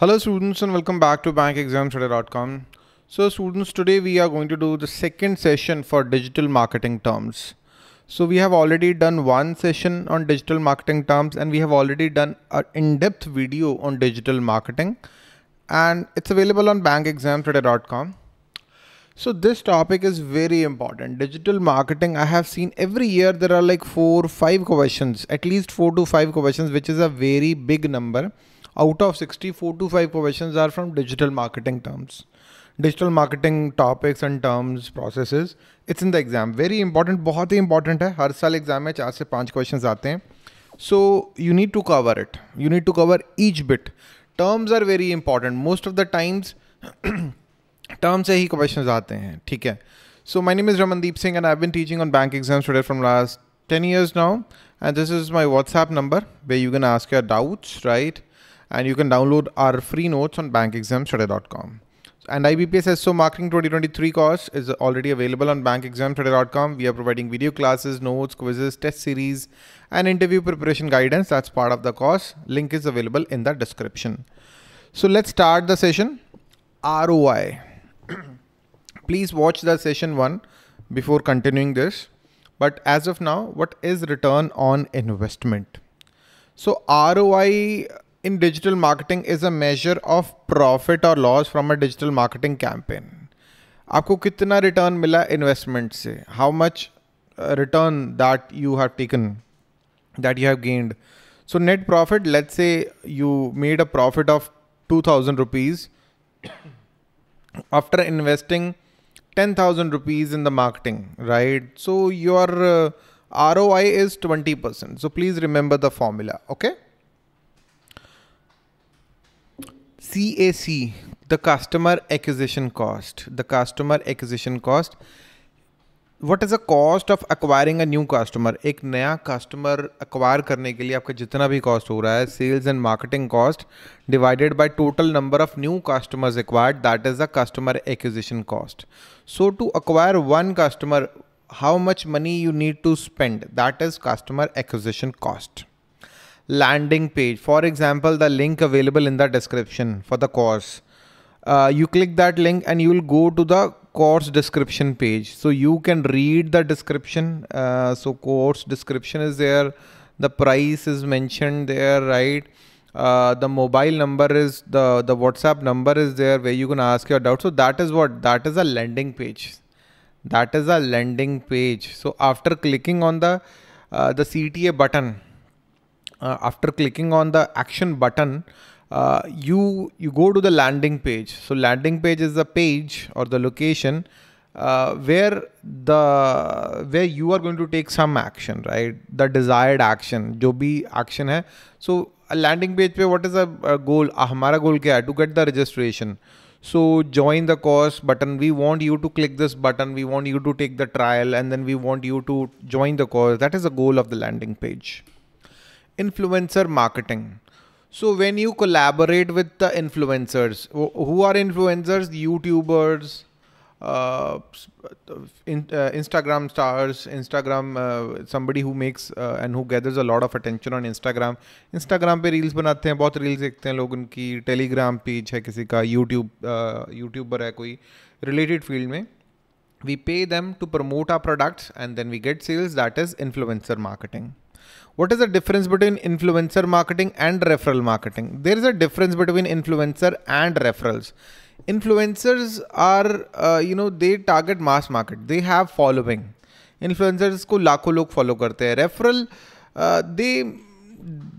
Hello students and welcome back to bankexamstoday.com. So students today we are going to do the second session for digital marketing terms. So we have already done one session on digital marketing terms and we have already done an in-depth video on digital marketing and it's available on bankexamstoday.com. So this topic is very important. Digital marketing, I have seen every year there are like four, five questions, at least four to five questions, which is a very big number Out of 64 to 5 questions are from digital marketing terms. Digital marketing topics and terms, processes. It's in the exam. Very important, बहुत ही important है हर साल exam में चार से पांच questions आते हैं So you need to cover it. You need to cover each bit. Terms are very important. Most of the times term से ही क्वेश्चंस आते हैं ठीक है so my name is Ramandeep Singh and I been teaching on bank exams today from last 10 years now and this is my whatsapp number where you can ask your doubts right And you can download our free notes on bankexamstoday.com and IBPS SO Marketing 2023 course is already available on bankexamstoday.com. We are providing video classes, notes, quizzes, test series, and interview preparation guidance. That's part of the course. Link is available in the description. So let's start the session. ROI please watch the session one before continuing this. But as of now, what is return on investment? So ROI in digital marketing is a measure of profit or loss from a digital marketing campaign. आपको कितना return मिला investment से how much return that you have taken that you have gained so net profit let's say you made a profit of two thousand rupees after investing 10,000 rupees in the marketing, right? So your uh, ROI is 20%. So please remember the formula, okay? CAC, the customer acquisition cost, the customer acquisition cost. What is a cost of acquiring a new customer एक नया customer acquire करने के लिए आपका जितना भी cost हो रहा है sales and marketing cost divided by total number of new customers acquired that is the customer acquisition cost so to acquire one customer how much money you need to spend that is customer acquisition cost. Landing page. For example the link available in the description for the course. Uh, you click that link and you will go to the course description page. So you can read the description. Uh, so course description is there. The price is mentioned there right? Uh, the mobile number is the the whatsapp number is there where you can ask your doubt so that is what that is a landing page. That is a landing page. So after clicking on the uh, the cta button uh, after clicking on the action button uh, you you go to the landing page. So landing page is the page or the location uh, where the where you are going to take some action right? The desired action jo bhi action hai so a landing page pe what is the uh, goal? Uh, hamara goal kya hai to get the registration. So join the course button. We want you to click this button. We want you to take the trial and then we want you to join the course. That is the goal of the landing page influencer marketing so when you collaborate with the influencers, who are influencers? YouTubers, uh, in, uh, Instagram stars, Instagram, uh, somebody who makes uh, and who gathers a lot of attention on Instagram. Instagram पे reels बनाते हैं बहुत reels देखते हैं लोग उनकी Telegram page है किसी का YouTube uh, YouTuber है कोई related field में we pay them to promote our products and then we get sales that is influencer marketing what is the difference between influencer marketing and referral marketing? There is a difference between influencer and referrals. Influencers are, uh, you know, they target mass market. They have following. Influencers को लाखों लोग follow करते हैं. Referral, uh, they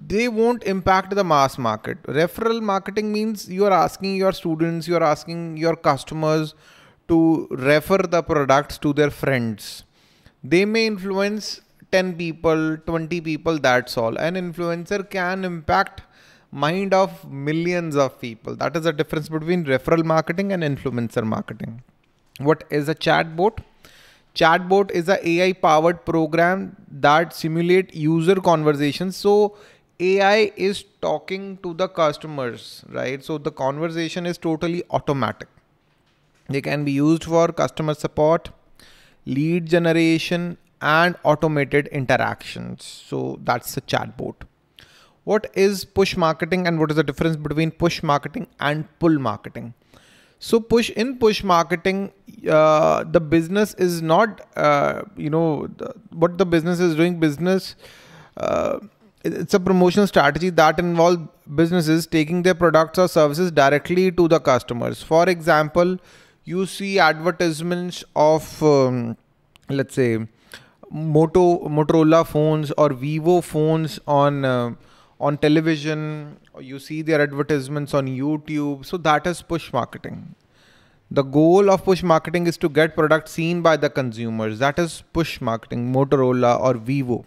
they won't impact the mass market. Referral marketing means you are asking your students, you are asking your customers to refer the products to their friends. They may influence 10 people 20 people that's all. An influencer can impact mind of millions of people. That is the difference between referral marketing and influencer marketing. What is a chatbot? Chatbot is a ai powered program that simulate user conversations. So ai is talking to the customers right? So the conversation is totally automatic. They can be used for customer support lead generation and automated interactions. So that's the chatbot. what is push marketing and what is the difference between push marketing and pull marketing so push in push marketing uh, the business is not uh, you know the, what the business is doing business uh, it's a promotional strategy that involves businesses taking their products or services directly to the customers for example you see advertisements of um, let's say Moto Motorola phones or Vivo phones on uh, on television. You see their advertisements on youtube. So that is push marketing. The goal of push marketing is to get products seen by the consumers. That is push marketing motorola or vivo.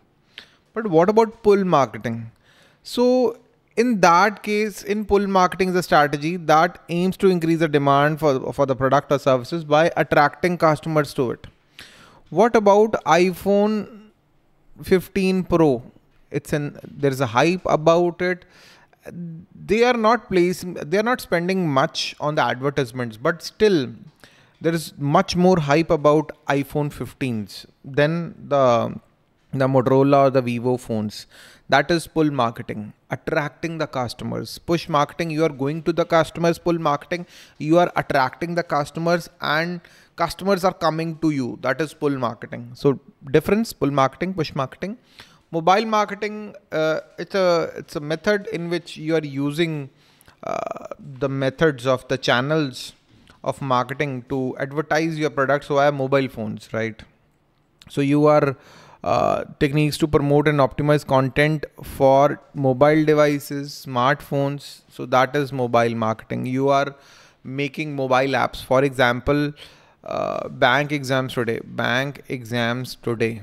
But what about pull marketing? So in that case in pull marketing is a strategy that aims to increase the demand for, for the product or services by attracting customers to it what about iphone 15 pro? It's an there's a hype about it. They are not placing they are not spending much on the advertisements but still there is much more hype about iphone 15s than the the motorola or the vivo phones. That is pull marketing attracting the customers. Push marketing you are going to the customers pull marketing you are attracting the customers and customers are coming to you. That is pull marketing. So difference pull marketing push marketing. Mobile marketing uh, it's a it's a method in which you are using uh, the methods of the channels of marketing to advertise your products via mobile phones right? So you are uh, techniques to promote and optimize content for mobile devices smartphones. So that is mobile marketing. You are making mobile apps. For example uh, bank exams today bank exams today.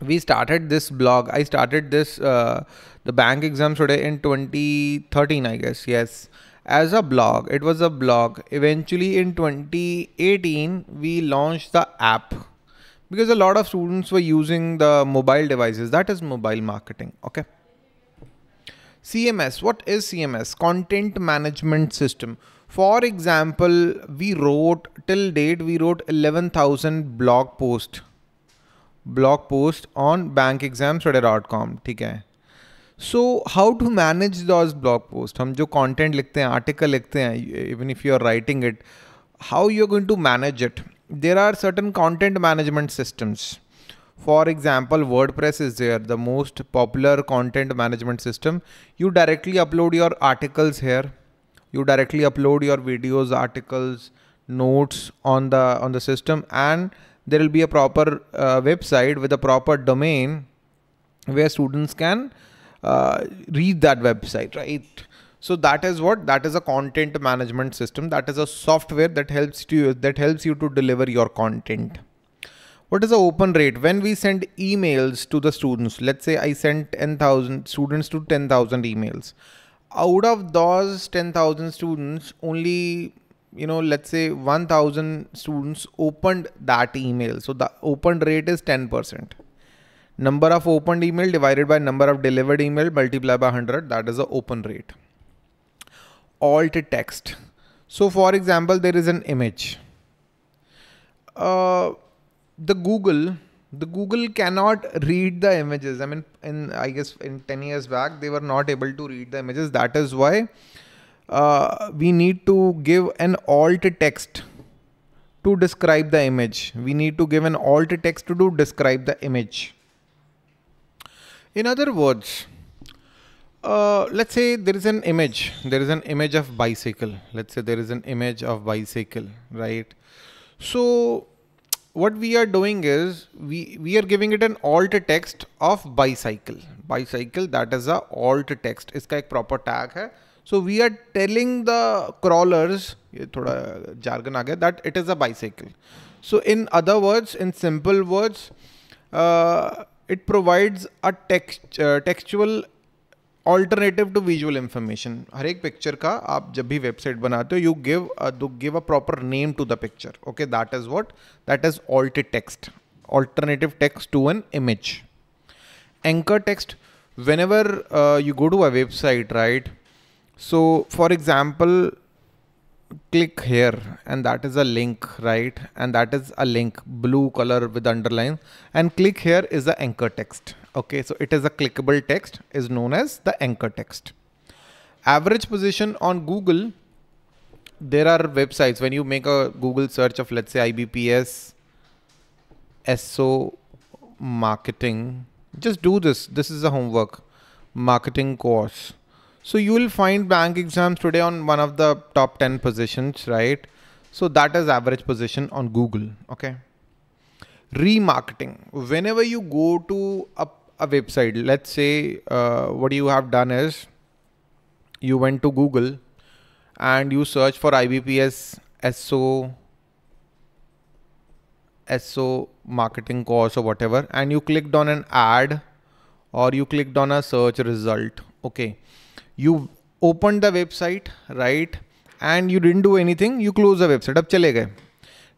We started this blog. I started this uh, the bank exams today in 2013 i guess yes. As a blog it was a blog. Eventually in 2018 we launched the app because a lot of students were using the mobile devices. That is mobile marketing okay? Cms what is cms content management system for example, we wrote till date we wrote 11,000 blog post blog post on bankexamstoday.com ठीक है? So how to manage those blog post हम जो content लिखते हैं article लिखते हैं even if you are writing it how you are going to manage it there are certain content For example, WordPress is there, the most popular content management system. You directly upload your articles here you directly upload your videos articles notes on the on the system and there will be a proper uh, website with a proper domain where students can uh, read that website, right? So that is what that is a content management system. That is a software that helps you that helps you to deliver your content. What is the open rate? When we send emails to the students, let's say I sent 10,000 students to 10,000 emails. Out of those 10,000 students, only you know let's say 1000 students opened that email. So the open rate is 10% number of opened email divided by number of delivered email multiplied by 100 that is the open rate. Alt text. So for example there is an image. Uh, the google the google cannot read the images i mean in i guess in 10 years back they were not able to read the images that is why uh, we need to give an alt text to describe the image. We need to give an alt text to describe the image. In other words, uh, let's say there is an image, there is an image of bicycle. Let's say there is an image of bicycle, right? So what we are doing is we, we are giving it an alt text of bicycle. Bicycle that is a alt text. इसका एक proper tag है. So we are telling the crawlers, jargon that it is a bicycle. So in other words, in simple words, uh, it provides a text uh, textual alternative to visual information. हर एक picture का आप जब भी website बनाते हो, you give a, give a proper name to the picture. Okay, that is what that is alt text, alternative text to an image. Anchor text. Whenever uh, you go to a website, right? So for example, click here and that is a link, right? And that is a link blue color with underline and click here is the anchor text. Okay, so it is a clickable text is known as the anchor text. Average position on Google, there are websites when you make a Google search of let's say IBPS, SO marketing, just do this. This is a homework marketing course. So you will find bank exams today on one of the top 10 positions, right? So that is average position on Google. Okay. Remarketing. Whenever you go to a a website, let's say uh, what you have done is you went to Google and you search for IBPS SO SO marketing course or whatever, and you clicked on an ad or you clicked on a search result. Okay. You opened the website, right? And you didn't do anything. You close the website. Up chale gaye.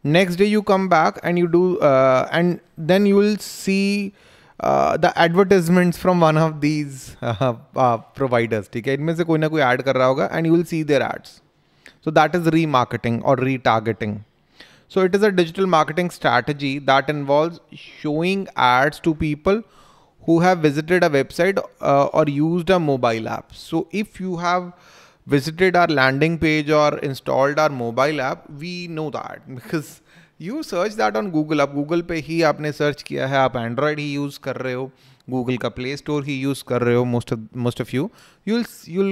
Next day you come back and you do, uh, and then you will see uh, the advertisements from one of these uh, uh, providers ठीक है इनमें से कोई ना कोई add कर रहा होगा and you will see their ads so that is remarketing or retargeting so it is a digital marketing strategy that involves showing ads to people who have visited a website uh, or used a mobile app so if you have visited our landing page or installed our mobile app we know that because you search that on Google आप Google पे ही आपने search किया है। आप Android ही use कर रहे हो। गूगल का प्ले स्टोर ही यूज़ कर रहे हो most of most of you you'll you'll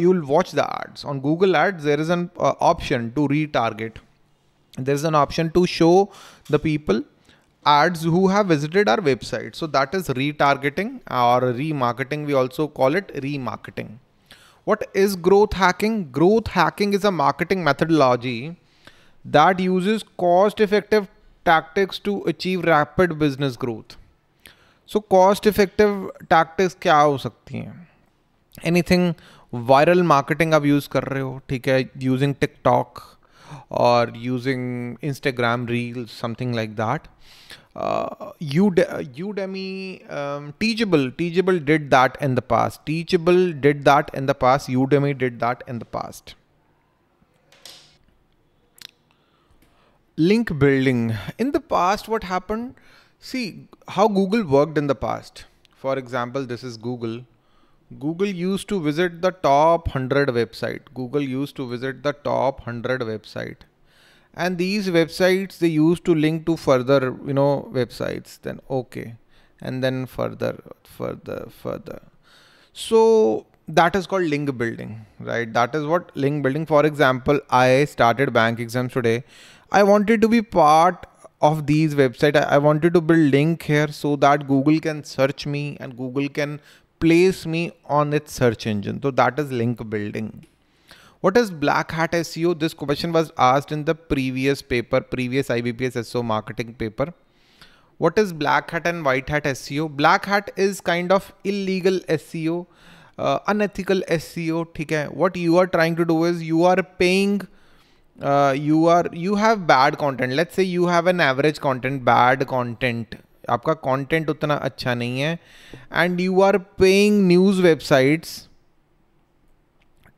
you'll watch the ads on Google ads there is an option to retarget there is an option to show the people ads who have visited our website so that is retargeting or remarketing we also call it remarketing what is growth hacking growth hacking is a marketing methodology that uses cost effective tactics to achieve rapid business growth. So cost effective tactics क्या हो सकती हैं Anything viral marketing आप use कर रहे हो ठीक है using TikTok or using Instagram Reels something like that. Uh, Ud Udemy, um, Teachable, Teachable did that in the past. Teachable did that in the past. Udemy did that in the past. Link building. In the past what happened? See how google worked in the past. For example this is google. Google used to visit the top 100 website. Google used to visit the top 100 website. And these websites they used to link to further you know websites. Then okay. And then further further further. So that is called link building right? That is what link building. For example i started bank exams today I wanted to be part of these website. I, wanted to build link here so that Google can search me and Google can place me on its search engine. So that is link building. What is black hat SEO? This question was asked in the previous paper, previous IBPS SO marketing paper. What is black hat and white hat SEO? Black hat is kind of illegal SEO, uh, unethical SEO. Okay? What you are trying to do is you are paying uh, you are you have bad content let's say you have an average content bad content आपका content उतना अच्छा नहीं है and you are paying news websites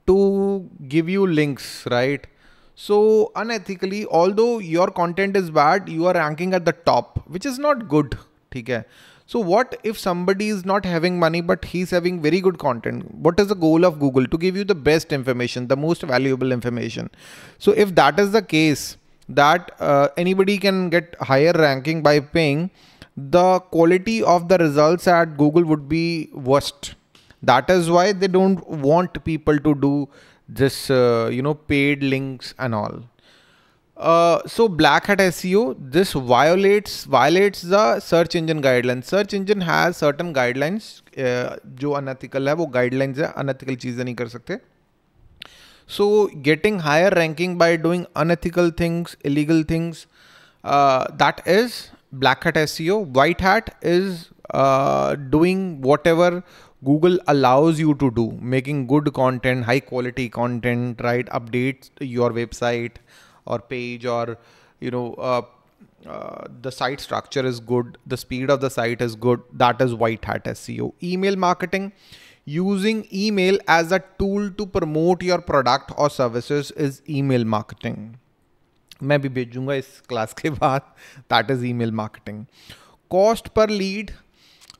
to give you links right so unethically although your content is bad you are ranking at the top which is not good ठीक है so what if somebody is not having money but he's having very good content? What is the goal of Google? To give you the best information, the most valuable information. So if that is the case, that uh, anybody can get higher ranking by paying, the quality of the results at Google would be worst. That is why they don't want people to do this, uh, you know, paid links and all. Uh, so black hat SEO, this violates violates the search engine guidelines. Search engine has certain guidelines uh, जो unethical है वो guidelines है unethical चीज़ें नहीं कर सकते. So getting higher ranking by doing unethical things, illegal things, uh, that is black hat SEO. White hat is uh, doing whatever Google allows you to do, making good content, high quality content, right? Updates your website or page or you know uh, uh, the site structure is good the speed of the site is good that is white hat seo email marketing using email as a tool to promote your product or services is email marketing मैं भी भेजूंगा इस class के बाद that is email marketing cost पर lead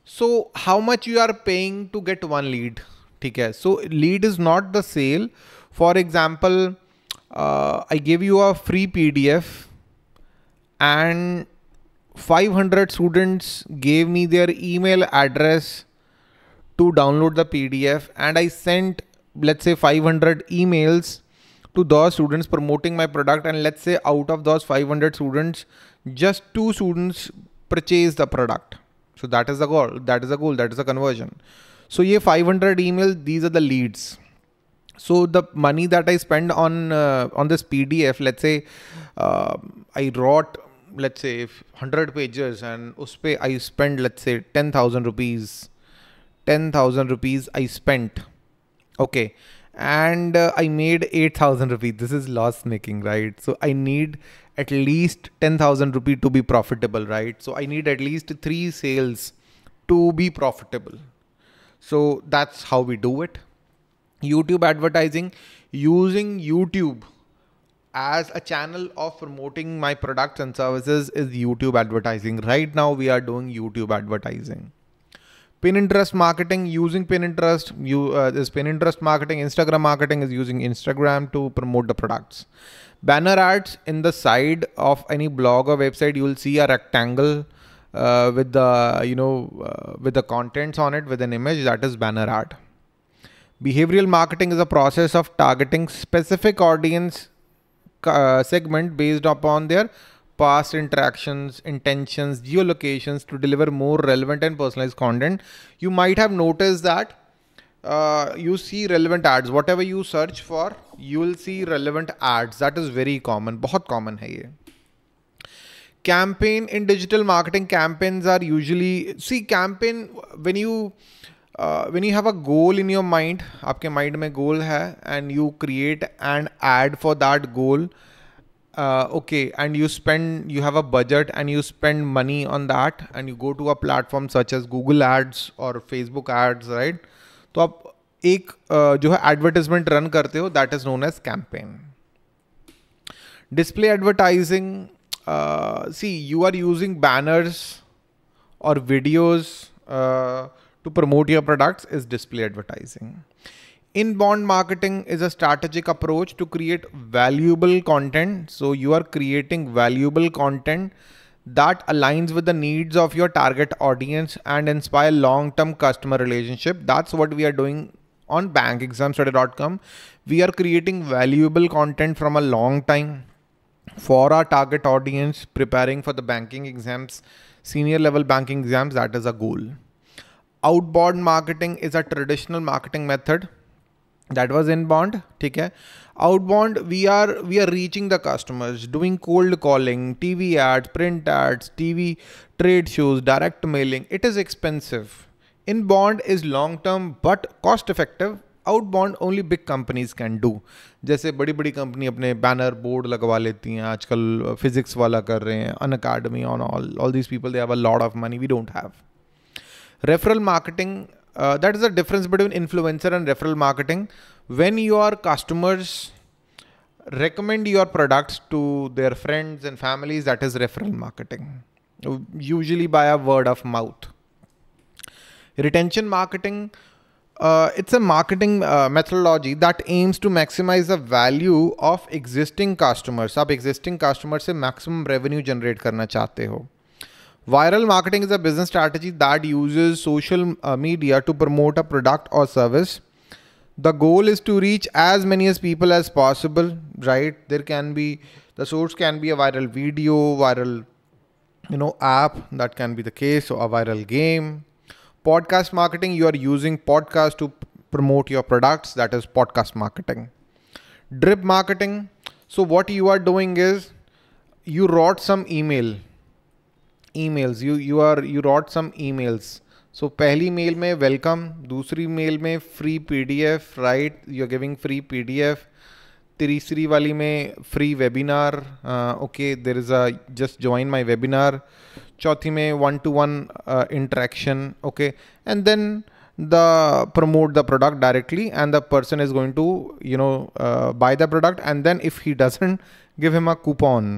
So how much you are paying to get one lead? Okay. So lead is not the sale. For example, uh, I give you a free PDF and 500 students gave me their email address to download the PDF and I sent let's say 500 emails to those students promoting my product and let's say out of those 500 students just two students purchase the product. So that is the goal that is the goal that is the conversion. So yeah 500 emails these are the leads so the money that I spend on uh, on this PDF let's say uh, I wrote let's say 100 pages and uspe I spend let's say 10,000 rupees 10,000 rupees I spent. Okay. And uh, I made 8,000 rupees. This is loss making right? So I need at least 10,000 rupees to be profitable right? So I need at least three sales to be profitable. So that's how we do it YouTube advertising using YouTube as a channel of promoting my products and services is YouTube advertising. Right now we are doing YouTube advertising. Pinterest marketing using Pinterest, you uh, this Pinterest marketing, Instagram marketing is using Instagram to promote the products. Banner ads in the side of any blog or website, you will see a rectangle uh, with the you know uh, with the contents on it with an image that is banner ad. Behavioral marketing is a process of targeting specific audience uh, segment based upon their past interactions, intentions, geolocations to deliver more relevant and personalized content. You might have noticed that uh, you see relevant ads. Whatever you search for, you will see relevant ads. That is very common. बहुत common है ये. Campaign in digital marketing campaigns are usually see campaign when you when you have a goal in your mind आपके mind में goal है and you create and ad for that goal okay and you spend you have a budget and you spend money on that and you go to a platform such as Google ads or Facebook ads right तो आप एक uh, जो है advertisement run करते हो that is known as campaign display advertising see you are using banners or videos to promote your products is display advertising. Inbound marketing is a strategic approach to create valuable content. So you are creating valuable content that aligns with the needs of your target audience and inspire long-term customer relationship. That's what we are doing on bankexamstoday.com. We are creating valuable content from a long time for our target audience, preparing for the banking exams, senior level banking exams. That is a goal outbound marketing is a traditional marketing method that was inbound ठीक है? Outbound we are we are reaching the customers doing cold calling T V ad print ads T V trade shows direct mailing it is expensive inbound is long term but cost effective outbound only big companies can do जैसे बड़ी बड़ी company अपने banner board लगवा लेती हैं, आजकल physics वाला कर रहे हैं Unacademy on all all these people they have a lot of money we don't have referral marketing uh, that is the difference between influencer and referral marketing when your customers recommend your products to their friends and families that is referral marketing usually by a word of mouth retention marketing uh, it's a marketing uh, methodology that aims to maximize the value of existing customers आप existing customers से maximum revenue generate करना चाहते हो Viral marketing is a business strategy that uses social uh, media to promote a product or service. The goal is to reach as many as people as possible, right? There can be, the source can be a viral video, viral, you know, app, that can be the case, or a viral game. Podcast marketing, you are using podcast to promote your products, that is podcast marketing. Drip marketing, so what you are doing is you wrote some email emails you you are you wrote some emails so पहली mail में welcome दूसरी mail में free PDF right you are giving free PDF तीसरी वाली में free webinar okay there is a just join my webinar चौथी में one to one interaction okay and then the promote the product directly and the person is going to you know uh, buy the product and then if he doesn't give him a coupon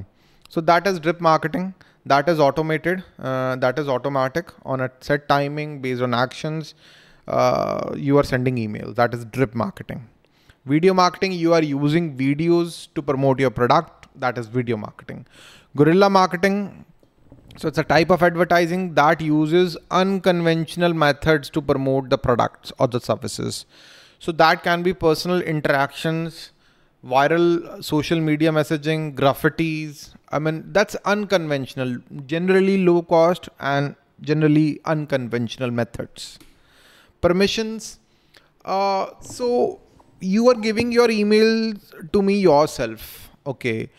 So that is drip marketing. That is automated. Uh, that is automatic on a set timing based on actions. Uh, you are sending emails. That is drip marketing. Video marketing, you are using videos to promote your product. That is video marketing. Guerrilla marketing, so it's a type of advertising that uses unconventional methods to promote the products or the services. So that can be personal interactions, viral social media messaging, graffitis. I mean, that's unconventional, generally low cost and generally unconventional methods. Permissions. Uh, so you are giving your email to me yourself. Okay.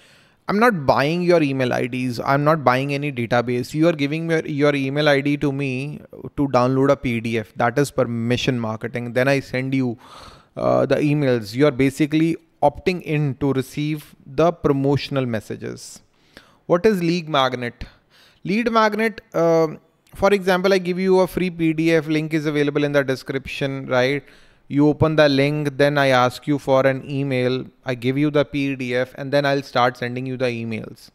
I'm not buying your email IDs. I'm not buying any database. You are giving your, your email ID to me to download a PDF. That is permission marketing. Then I send you uh, the emails. You are basically opting in to receive the promotional messages. What is lead magnet? Lead magnet, uh, for example, I give you a free PDF link is available in the description, right? you open the link then i ask you for an email i give you the pdf and then i'll start sending you the emails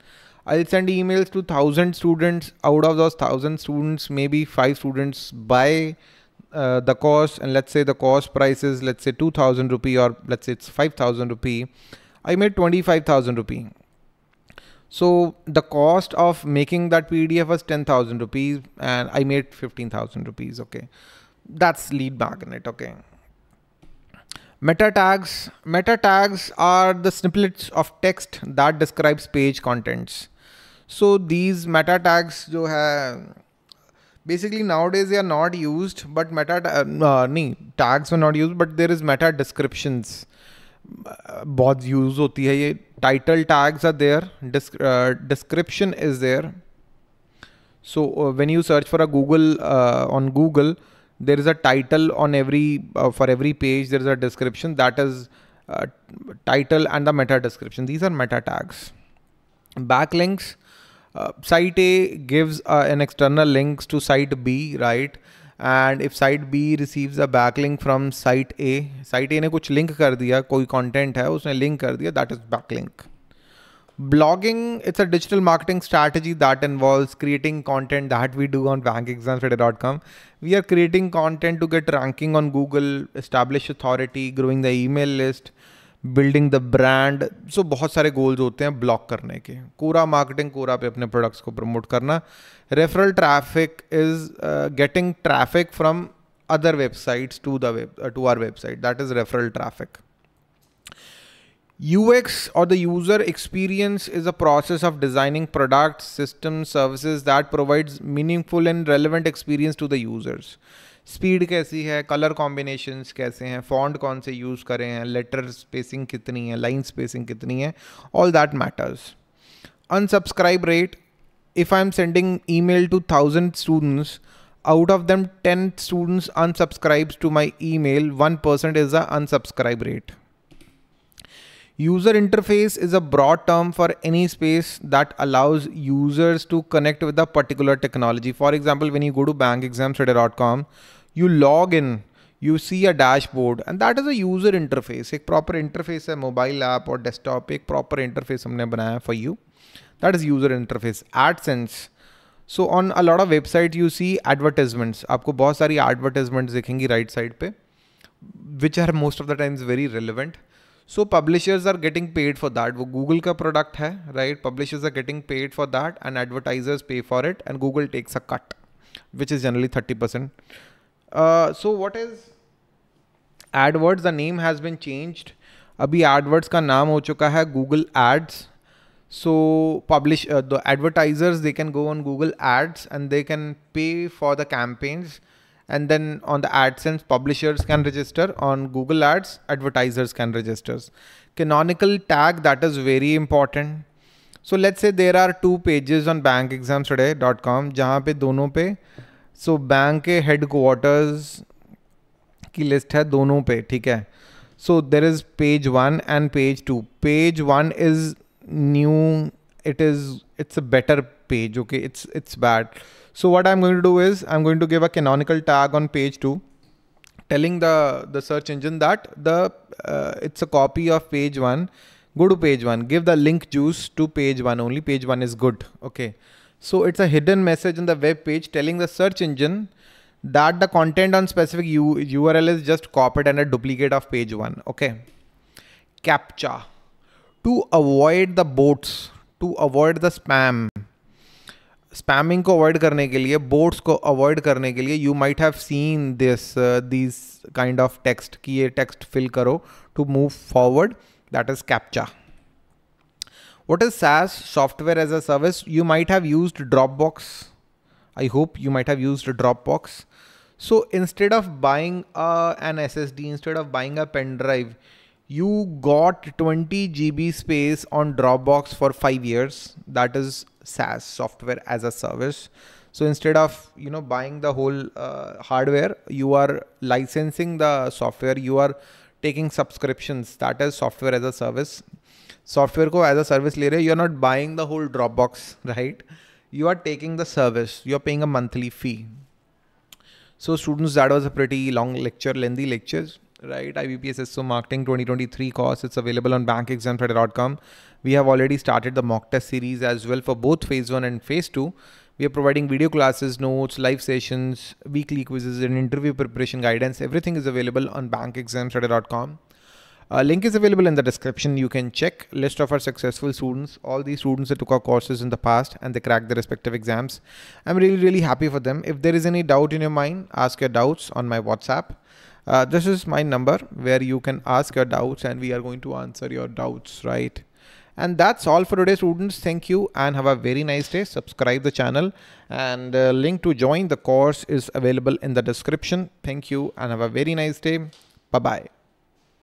i'll send emails to 1000 students out of those 1000 students maybe 5 students buy uh, the cost and let's say the cost price is let's say 2000 rupee or let's say it's 5000 rupee i made 25000 rupee so the cost of making that pdf was 10000 rupees and i made 15000 rupees okay that's lead magnet okay Meta tags. Meta tags are the snippets of text that describes page contents. So these meta tags जो है basically nowadays they are not used but meta uh, नहीं tags were not used but there is meta descriptions बहुत use होती है ये title tags are there Disc, uh, description is there so uh, when you search for a google uh, on google there is a title on every uh, for every page there is a description that is uh, title and the meta description these are meta tags backlinks uh, uh, site A gives uh, an external links to site B, right? And if site B receives a backlink from site A, site A कुछ link कर दिया कोई content है उसने link कर दिया that is blogging it's a digital marketing strategy that involves creating content that we do on bankexamstoday.com we are creating content to get ranking on google establish authority growing the email list building the brand so बहुत सारे goals होते हैं block करने के। कोरा marketing कोरा पे अपने products को promote करना। Referral traffic is getting traffic from other website to to our website that is referral traffic U X or the user experience is a process of designing product system services that provides meaningful and relevant experience to the users speed कैसी है colour combination कैसे हैं font कौन से use करें हैं letter spacing कितनी है लाइन स्पेसिंग कितनी है all that matters unsubscribe rate if I am sending email to thousand students out of them ten students unsubscribes to my email one percent is the unsubscribe rate User interface is a broad term for any space that allows users to connect with a particular technology. For example, when you go to bankexamstoday.com, you log in, you see a dashboard and that is a user interface. A proper interface a mobile app or desktop a proper interface हमने बनाया for you. That is user interface. AdSense. So on a lot of websites you see advertisements. आपको बहुत सारी advertisements दिखेंगी right side पे, which are most of the times very relevant. So publishers are getting paid for that वो Google का product है right publishers are getting paid for that and advertisers pay for it and Google takes a cut which is generally thirty percent so what is AdWords the name has been changed अभी AdWords का नाम हो चुका है Google ads so publish uh, the advertisers they can go on google ads and they can pay for the campaigns and then on the AdSense publishers can register on Google Ads advertisers can register canonical tag that is very important so let's say there are two pages on bankexamstoday.com जहाँ पे दोनों पे so bank के headquarters की list है दोनों पे ठीक है so there is page one and page two page one is new it is it's a better page okay it's it's bad so what I'm going to do is I'm going to give a canonical tag on page two telling the, the search engine that the uh, it's a copy of page one. Go to page one. Give the link juice to page one only. Page one is good. Okay. So it's a hidden message in the web page telling the search engine that the content on specific U url is just copied and a duplicate of page one. Okay. Captcha. To avoid the bots to avoid the spam spamming को avoid करने के लिए bots को avoid करने के लिए you might have seen this this kind of text कि ये टेक्स्ट फिल करो to move forward that is captcha what is SaaS software as a service you might have use Dropbox I hope you might have use Dropbox so instead of buying an S S D instead of buying a pen drive you got 20 GB space on Dropbox for five years. That is SaaS software as a service. So instead of you know buying the whole uh, hardware, you are licensing the software. You are taking subscriptions. That is software as a service. Software ko as a service le rahe. You are not buying the whole Dropbox, right? You are taking the service. You are paying a monthly fee. So students, that was a pretty long lecture, lengthy lectures right? IBPS SO Marketing 2023 course. It's available on bankexamstoday.com. We have already started the mock test series as well for both phase one and phase two. We are providing video classes, notes, live sessions, weekly quizzes, and interview preparation guidance. Everything is available on bankexamstoday.com. Uh, link is available in the description. You can check list of our successful students, all these students that took our courses in the past and they cracked their respective exams. I'm really, really happy for them. If there is any doubt in your mind, ask your doubts on my WhatsApp. Uh, this is my number where you can ask your doubts and we are going to answer your doubts, right? And that's all for today, students. Thank you and have a very nice day. Subscribe the channel and uh, link to join the course is available in the description. Thank you and have a very nice day. Bye-bye.